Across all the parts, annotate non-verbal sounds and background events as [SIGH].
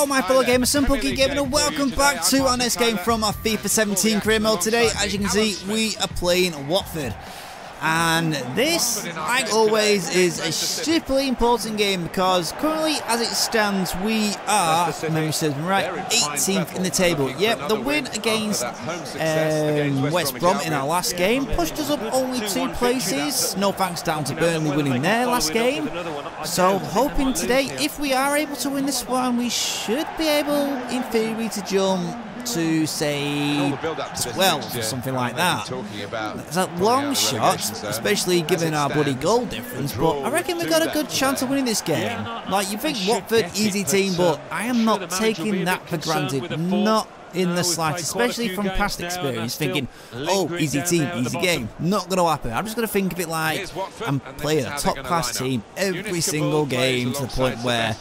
Hello my fellow gamers, Simple Geek Gaming and welcome back to our next game from our FIFA 17 career mode. Today, as you can see, we are playing Watford. And this, like always, is a stupidly important game because currently, as it stands, we are, memory serves me right, 18th in the table. Yep, the win against um, West Brom in our last game pushed us up only two places. No thanks down to Burnley winning their last game. So, hoping today, if we are able to win this one, we should be able, in theory, to jump to say 12 or something like that. It's a long shot, especially given our bloody goal difference, but I reckon we've got a good chance of winning this game. Like, you think Watford, easy team, but I am not taking that for granted. Not in the slightest, especially from past experience, thinking, oh, easy team, easy game. Not going to happen. I'm just going to think of it like I'm playing a top class team every single game to the point where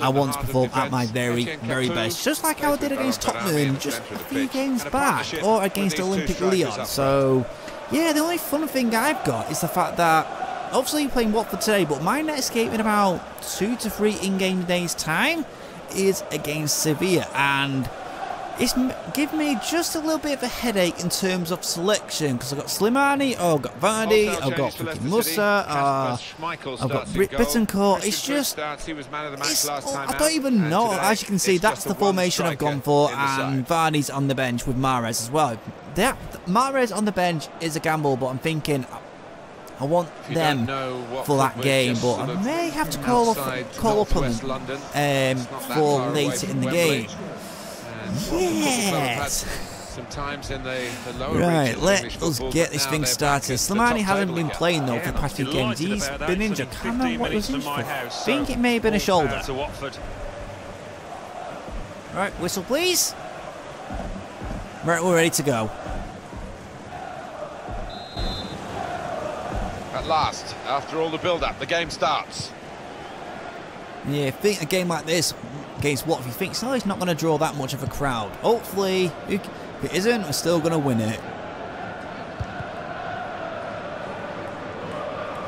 I want to perform at my very, very best. Just like how I did against Tottenham just a few games back, or against Olympique Lyon. So, yeah, the only fun thing I've got is the fact that obviously you're playing Watford today, but my next game in about two to three in-game days time is against Sevilla, and it's given me just a little bit of a headache in terms of selection because I've got Slimani, oh, I've got Vardy, I've got freaking Musa, uh, I've got Brit Bittencourt. It's just, it's, oh, I don't even know. As you can see, that's the formation I've gone for, and Vardy's on the bench with Mahrez as well. That Mahrez on the bench is a gamble, but I'm thinking I want them for that game, but I may have to call up, call up on them um, for later in the game. Yes. Sometimes in the, the lower right, let us get this thing started. Slimani hasn't been playing though for the past few games. He's been injured. Can't remember what was injured for. I think it may have been a shoulder. Right, whistle please. Right, we're ready to go. At last, after all the build-up, the game starts. Yeah, I think a game like this against Watford, you think, so he's not going to draw that much of a crowd. Hopefully, if it isn't, we're still going to win it.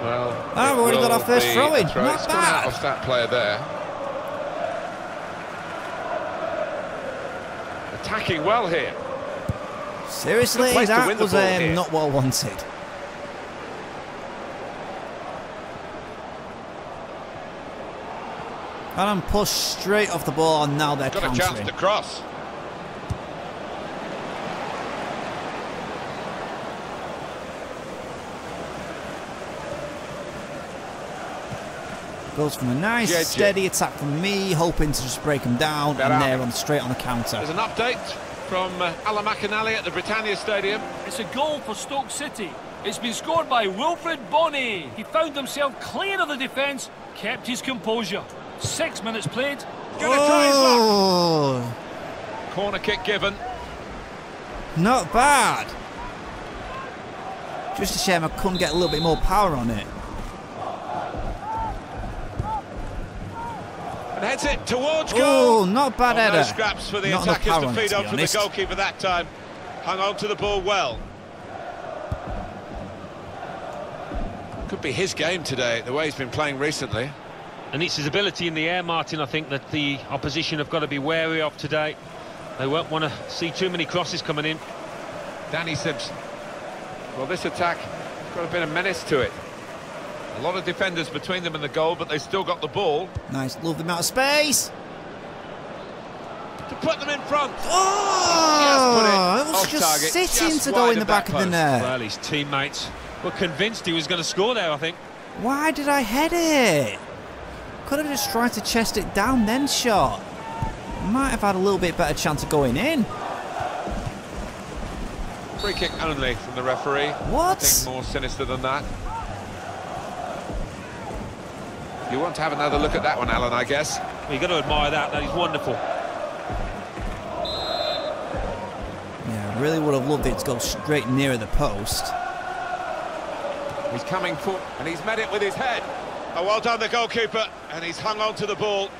Well, oh, we've already got our first throw in. Throw. Not bad. off that player there. Attacking well here. Seriously, that was um, not well wanted. And I'm pushed straight off the ball, and now they're Got countering. a chance to cross. Goes from a nice, Jed steady attack from me, hoping to just break him down, Better and they're on straight on the counter. There's an update from uh, Alan McInally at the Britannia Stadium. It's a goal for Stoke City. It's been scored by Wilfried Bony. He found himself clear of the defence, kept his composure. Six minutes played. Gonna oh. Corner kick given. Not bad. Just a shame I couldn't get a little bit more power on it. And heads it towards goal. Oh, not bad oh, header. No scraps for the not attackers to feed on from the goalkeeper that time. Hung on to the ball well. Could be his game today, the way he's been playing recently. And it's his ability in the air, Martin, I think, that the opposition have got to be wary of today. They won't want to see too many crosses coming in. Danny Simpson. Well, this attack has got a bit of menace to it. A lot of defenders between them and the goal, but they still got the ball. Nice, love them out of space. To put them in front. Oh, it, it was just target, sitting just to go in the back, back of the net. Well, his teammates were convinced he was going to score there, I think. Why did I head it? Could have just tried to chest it down, then shot. Might have had a little bit better chance of going in. Free kick only from the referee. What? Nothing more sinister than that. You want to have another look at that one, Alan, I guess. Well, you've got to admire that. That is wonderful. Yeah, I really would have loved it to go straight nearer the post. He's coming for, and he's met it with his head. Oh, well done, the goalkeeper, and he's hung on to the ball.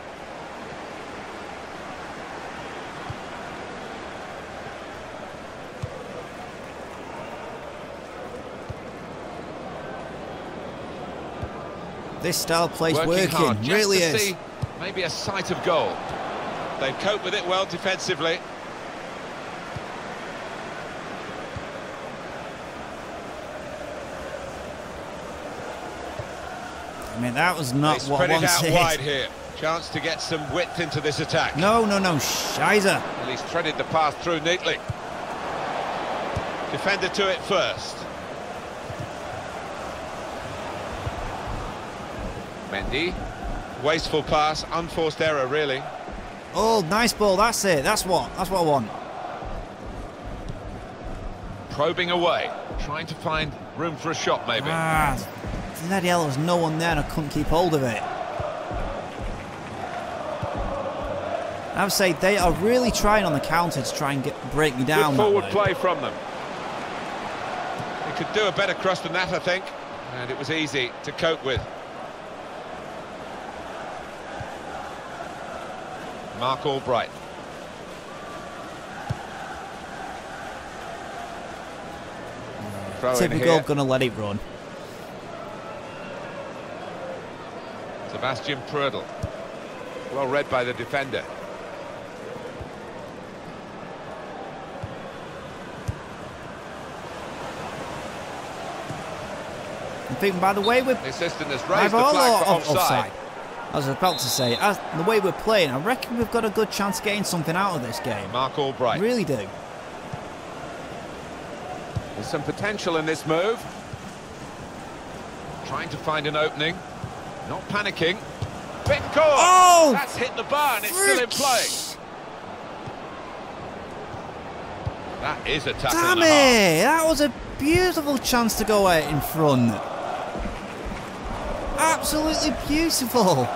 This style plays working, working hard, really is. maybe a sight of goal. They've coped with it well defensively. I mean, that was not They what spread I it out wanted. wide here. Chance to get some width into this attack. No, no, no, Shizer. Well, he's threaded the path through neatly. Defender to it first. Mendy. Wasteful pass, unforced error, really. Oh, nice ball. That's it. That's what. That's what I want. Probing away, trying to find room for a shot, maybe. Ah, bloody was no one there and I couldn't keep hold of it. I would say they are really trying on the counter to try and get break me down. Good forward play from them. He could do a better cross than that, I think. And it was easy to cope with. Mark Albright. Typical, gonna let it run. Sebastian Prödl. Well read by the defender. I think by the way we're The assistant has raised the flag for off- offside. I was about to say, as the way we're playing, I reckon we've got a good chance of getting something out of this game. Mark Albright. Really do. There's some potential in this move. Trying to find an opening. Not panicking. Bittencourt! Oh! That's hit the bar and it's still in play. That is a tackle Damn and a half. it! That was a beautiful chance to go out in front. Absolutely beautiful.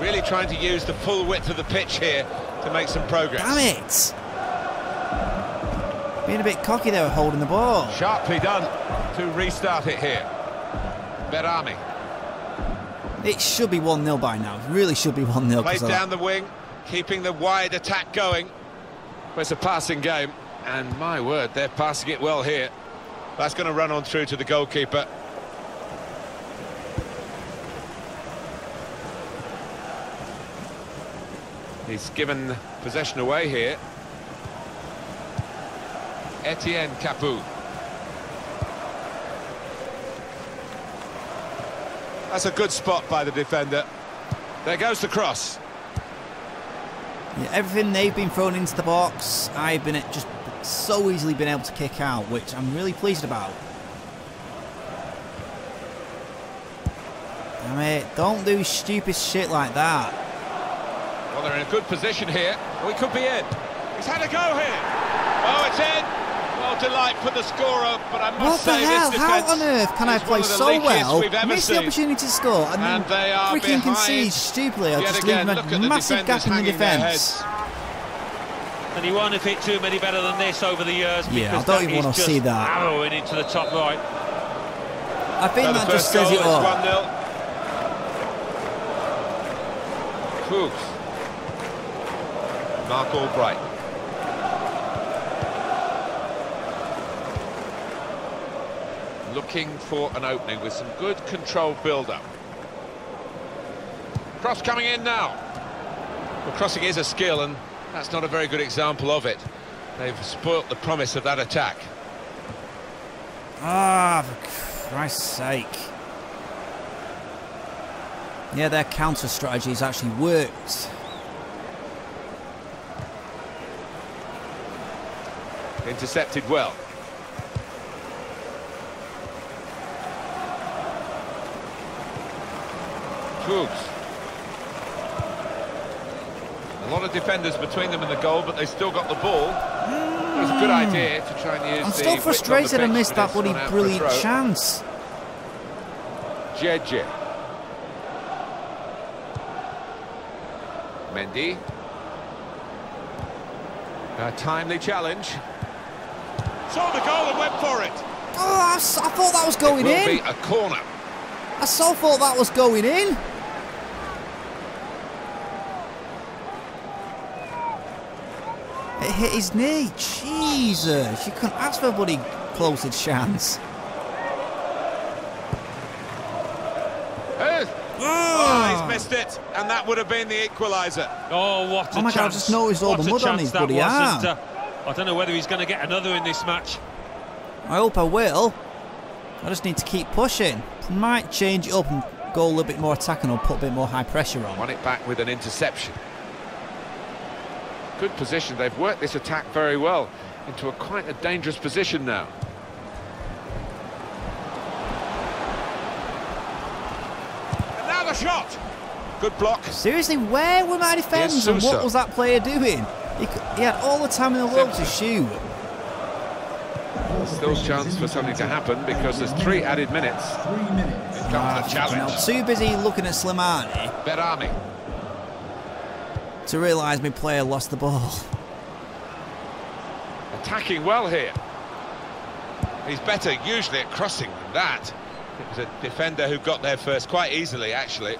Really trying to use the full width of the pitch here to make some progress. Damn it! Being a bit cocky there, holding the ball. Sharply done to restart it here. Behrami It should be 1 0 by now. It really should be 1 0. plays down the wing, keeping the wide attack going. Well, it's a passing game, and my word, they're passing it well here. That's going to run on through to the goalkeeper. He's given possession away here. Etienne Capoue. That's a good spot by the defender. There goes the cross. Yeah, everything they've been thrown into the box, I've been just so easily been able to kick out, which I'm really pleased about. Damn it, don't do stupid shit like that. Well, they're in a good position here. We could be in. He's had a go here. Oh, it's in. Well, delight for the scorer, but I What must the hell? this How on earth can I play one of the so well, we've ever miss the opportunity to score, and, And then freaking concede stupidly, or just again, leave look a massive gap in the defence? And he won't have hit too many better than this over the years. Yeah, I don't even wanna see that. Arrowing into the top right. I think So that just says it it is all. 1-0. Fuchs. Mark Albright. Looking for an opening with some good controlled build-up. Cross coming in now. Well, crossing is a skill, and that's not a very good example of it. They've spoilt the promise of that attack. Ah, for Christ's sake. Yeah, their counter strategies actually worked. Intercepted well. Fuchs. A lot of defenders between them and the goal, but they still got the ball. It was a good hmm. idea to try and use I'm still width on the frustrated I missed that it's bloody gone out for a brilliant chance. Jeje. Mendy. A timely challenge. Saw the goal and went for it. Oh, I, s- I thought that was going it will in. be a corner. I so thought that was going in. It hit his knee. Jesus, you couldn't ask for a bloody closer chance. Oh, Oh, he's missed missed it, and that would have been the equaliser. Oh, what a Oh my chance. God, I just noticed all What the mud on his that bloody arm. uh, I don't know whether he's going to get another in this match. I hope I will. I just need to keep pushing. Might change it up and go a little bit more attacking or put a bit more high pressure on. Won it back with an interception. Good position. They've worked this attack very well into a quite a dangerous position now. Another shot. Good block. Seriously, where were my defenders and what was that player doing? He, he had all the time in the world to shoot. Still a chance for something to happen because there's three added minutes. Three minutes. Here comes the ah, Now, challenge. too busy looking at Slimani Behrami. To realise my player lost the ball. Attacking well here. He's better usually at crossing than that. It was a defender who got there first quite easily, actually.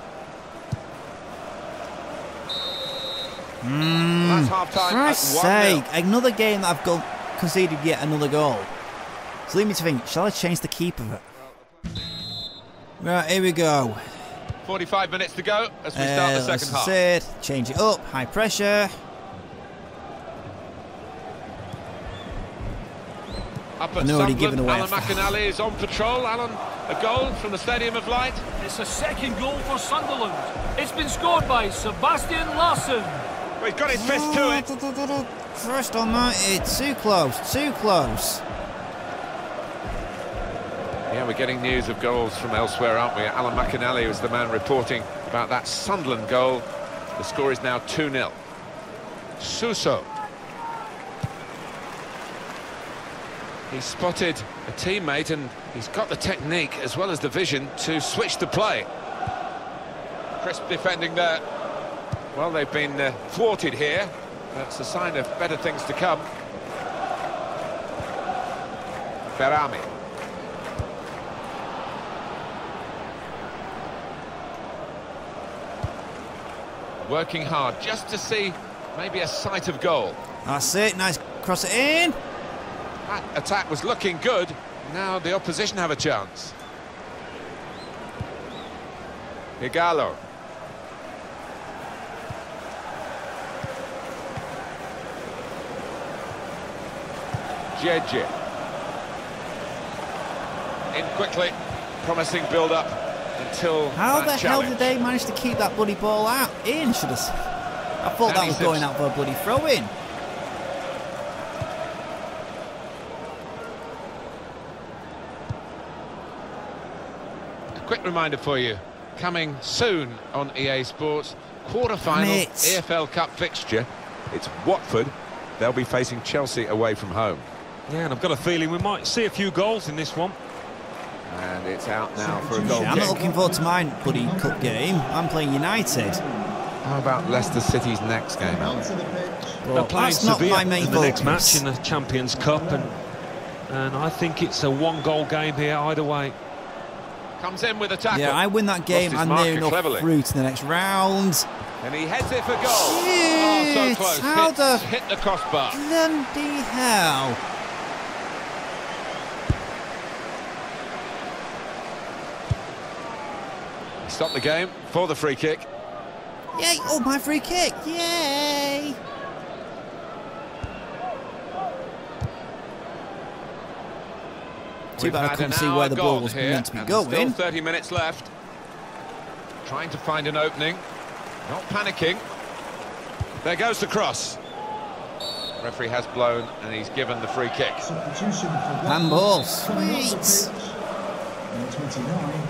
Hmm. That's half time. Christ's sake, another game that I've go- conceded yet another goal. So leave me to think, shall I change the keeper? Right, here we go. 45 minutes to go as we Uh, start the second half. sit, change it up, high pressure. Up at And they're already Sunderland, giving away Alan foul. McInally is on patrol. Alan, a goal from the Stadium of Light. It's a second goal for Sunderland. It's been scored by Sebastian Larsson. Well, he's got his fist to it. First [LAUGHS] almighty, too close, too close. Yeah, we're getting news of goals from elsewhere, aren't we? Alan McInally was the man reporting about that Sunderland goal. The score is now 2-0. Suso. He's spotted a teammate and he's got the technique as well as the vision to switch the play. Crisp defending there. Well, they've been uh, thwarted here. That's a sign of better things to come. Behrami. Working hard just to see maybe a sight of goal. That's it, nice cross it in. That attack was looking good. Now the opposition have a chance. Ighalo. Jeje. In quickly, promising build-up until How that the hell did they manage to keep that bloody ball out? In, should have. I thought that Danny was going out for a bloody throw in. A quick reminder for you, coming soon on EA Sports, quarter-final EFL Cup fixture. It's Watford. They'll be facing Chelsea away from home. Yeah, and I've got a feeling we might see a few goals in this one. And it's out now for a goal I'm not looking forward to my bloody cup game. I'm playing United. How about Leicester City's next game, Alan? Onto the pitch. But that's not Sevilla my main in the next match in the Champions Cup, and and I think it's a one-goal game here either way. Comes in with a tackle. Yeah, I win that game. his I'm marker near enough cleverly. through to the next round. And he heads it for goal. oh, so Shit, close. how Hit, the- hit the crossbar. Bloody hell. Stop the game for the free kick. Yay! Oh, my free kick! Yay! Too We've bad I couldn't see where the ball was here, meant to be and Still going. 30 minutes left. Trying to find an opening. Not panicking. There goes the cross. Referee has blown and he's given the free kick. Substitution for Handball, Coming sweet. pitch, Number 29,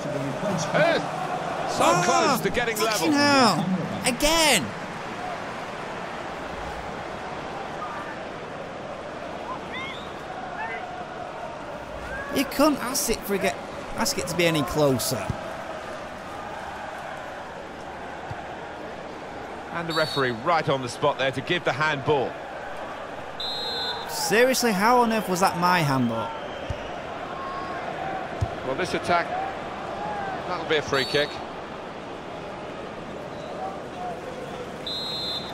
Etienne To the replacement. Eh, so Ah, close to getting level. hell. Again! You couldn't ask it for get ask it to be any closer. And the referee right on the spot there to give the handball. Seriously, how on earth was that my handball? Well, this attack, that'll be a free kick.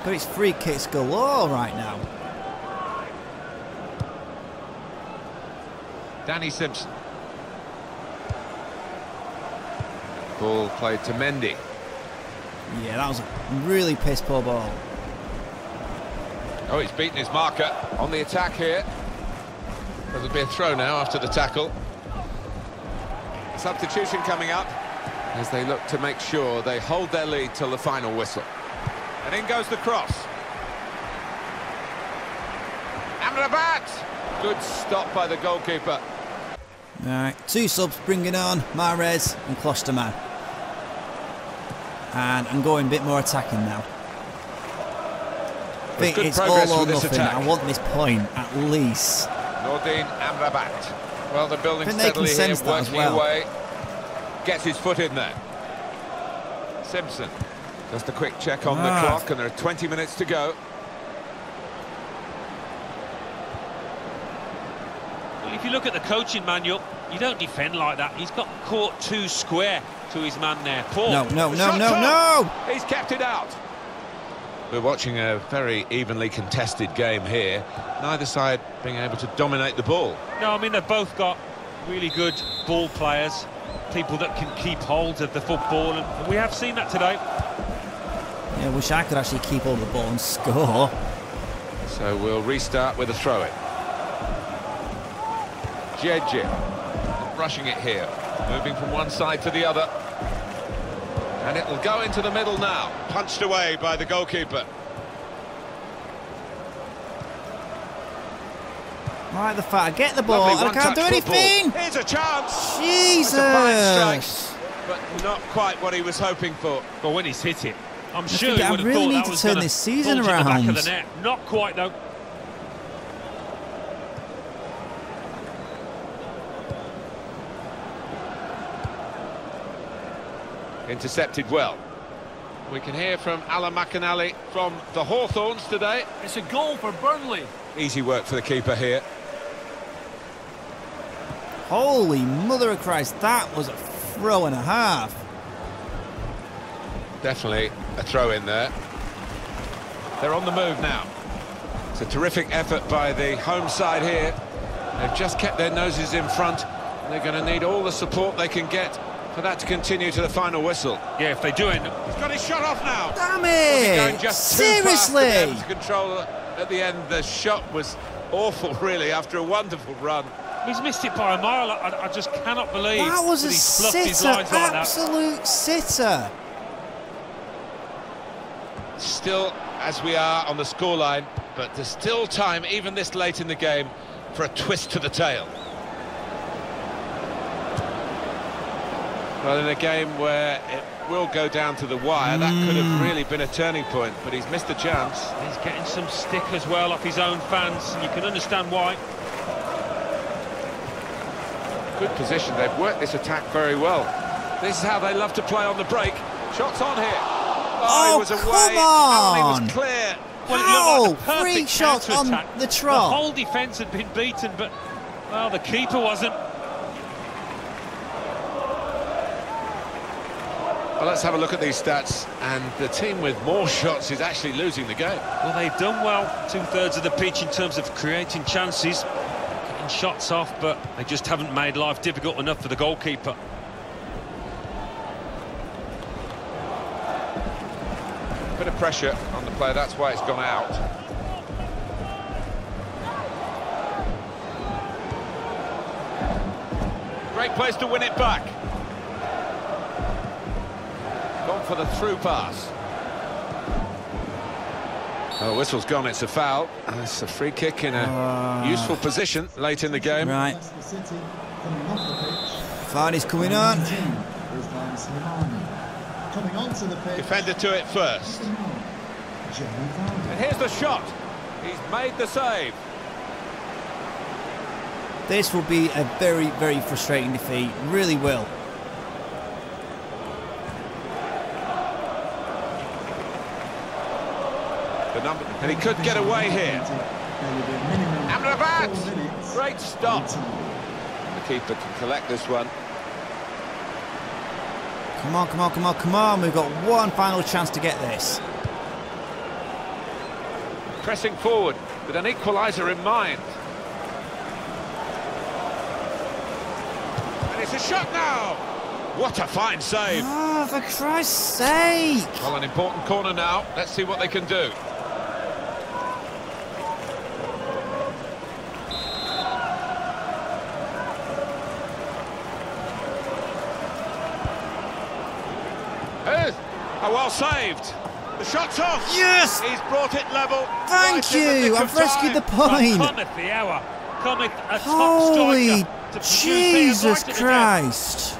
But it's free kicks galore right now. Danny Simpson. Ball played to Mendy. Yeah, that was a really piss poor ball. Oh, he's beaten his marker on the attack here. There'll be a throw now after the tackle. Substitution coming up as they look to make sure they hold their lead till the final whistle. And in goes the cross. Amrabat! Good stop by the goalkeeper. All right, two subs bringing on Mahrez and Klostermann. And I'm going a bit more attacking now. I think it's all or nothing. attack. I want this point at least. Nordin Amrabat. Well, they're building I think they steadily here, sense that as working well. away. Gets his foot in there. Simpson. Just a quick check on Ah. the clock, and there are 20 minutes to go. Well, if you look at the coaching manual, you don't defend like that. He's got caught too square to his man there. Paul. No, no, no, Shot's no, no! He's kept it out. We're watching a very evenly contested game here. Neither side being able to dominate the ball. No, I mean, they've both got really good ball players, people that can keep hold of the football, and we have seen that today. Yeah, I wish I could actually keep hold of the ball and [LAUGHS] score. So we'll restart with a throw-in. Jeje, rushing it here, moving from one side to the other. And it'll go into the middle now, punched away by the goalkeeper. Right, the fat. Get the ball. Lovely and I can't do one-touch football. anything. Here's a chance. Jesus. A strike, but not quite what he was hoping for. But when he's hit it, I'm sure think he I would have really thought need that to turn this season bolt the back of around. the net. Not quite, though. Intercepted well. We can hear from Alan McInally from the Hawthorns today. It's a goal for Burnley. Easy work for the keeper here. Holy mother of Christ, that was a throw and a half. Definitely a throw in there. They're on the move now. It's a terrific effort by the home side here. They've just kept their noses in front. And they're going to need all the support they can get for that to continue to the final whistle. Yeah, if they do it. He's got his shot off now. Damn Going it! just too fast Seriously! to control at the end. The shot was awful, [LAUGHS] really, after a wonderful run. He's missed it by a mile. I, I just cannot believe That was a he's fluffed his sitter, lines like that. absolute sitter. Still, as we are on the scoreline, but there's still time, even this late in the game, for a twist to the tail. Well, in a game where it will go down to the wire, that could have mm. really been a turning point, but he's missed the chance. He's getting some stick as well off his own fans, and you can understand why. Good position, they've worked this attack very well. This is how they love to play on the break. Shots on here. Oh, Oh, he was come away. on. Oh, he was clear. Well, it like a perfect Free shot on the trot. The whole defence had been beaten, but well, the keeper wasn't. Well, let's have a look at these stats, and the team with more shots is actually losing the game. Well, they've done well two-thirds of the pitch in terms of creating chances, getting shots off, but they just haven't made life difficult enough for the goalkeeper. Bit of pressure on the player, that's why it's gone out. Great place to win it back. Gone for the through pass. Oh, whistle's gone, it's a foul. It's a free kick in a Ah. useful position late in the game. Right, Leicester City coming off the pitch. Vardy's coming on. 19 Islam Slimani. Coming onto the pitch. Defender to it first. And here's the shot. He's made the save. This will be a very, very frustrating defeat. Really will. The number, and he could get away here. There will be a minimum of Amrabat! Great stop. The keeper can collect this one. Come on, come on, come on, come on. We've got one final chance to get this. Pressing forward with an equaliser in mind. And it's a shot now. What a fine save. Oh, for Christ's sake! Well, an important corner now. Let's see what they can do. Here's oh, well saved. The shot's off. Yes! He's brought it level. Thank right you! I've rescued the time. point! Cometh the hour. Cometh a Holy striker. to produce the Jesus light of the death. Christ!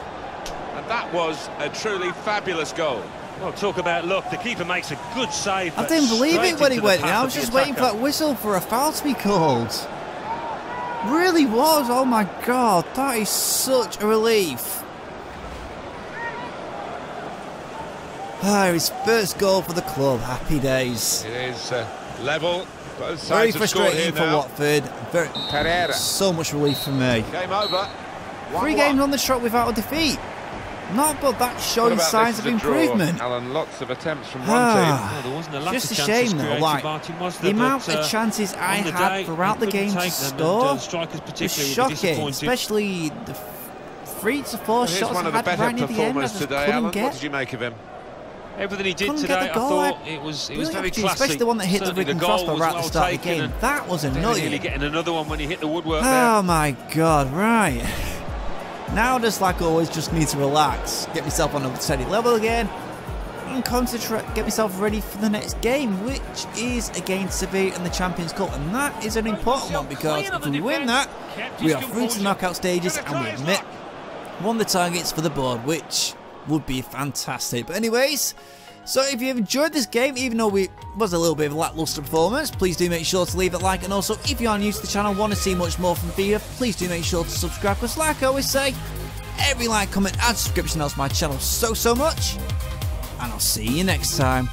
And that was a truly fabulous goal. Well, talk about luck. The keeper makes a good save. I didn't believe it when he went in. I was the just waiting for that whistle for a foul to be called. Really was. Oh my god, that is such a relief. Ah, his first goal for the club. Happy days. It is uh, level. Both sides have scored here frustrating for now. Watford. Very, Pereyra. so much relief for me. Game over. Three games on the trot without a defeat. Not but that's showing signs of as draw? improvement. Alan, lots of attempts from one Ah. Well, there wasn't a lack Just of a shame though, created, like Martin, was the amount But, of uh, chances I had day, throughout the game couldn't to take them, and, uh, was shocking, especially the three to four teams. Here's shots I had right near the end. I performers just today, couldn't Alan. What did you make of him? Everything he did Couldn't today, the I goal. thought it was it was very classy. especially the one that hit the Certainly Ricken goal crossbar right at well the start of the game. That was annoying. nearly getting another one when he hit the woodwork there. Oh my god, right. Now, just like always, just need to relax, get myself on a steady level again, and concentrate, get myself ready for the next game, which is against Sevilla in the Champions Cup. And that is an important one because if we win that, we are through to the knockout stages and we admit won the targets for the board, which would be fantastic. But anyways, so if you've enjoyed this game, even though we was a little bit of a lackluster performance, please do make sure to leave a like. And also, if you are new to the channel, want to see much more from FIFA, please do make sure to subscribe. Because like I always say, every like, comment, and subscription helps my channel so, so much. And I'll see you next time.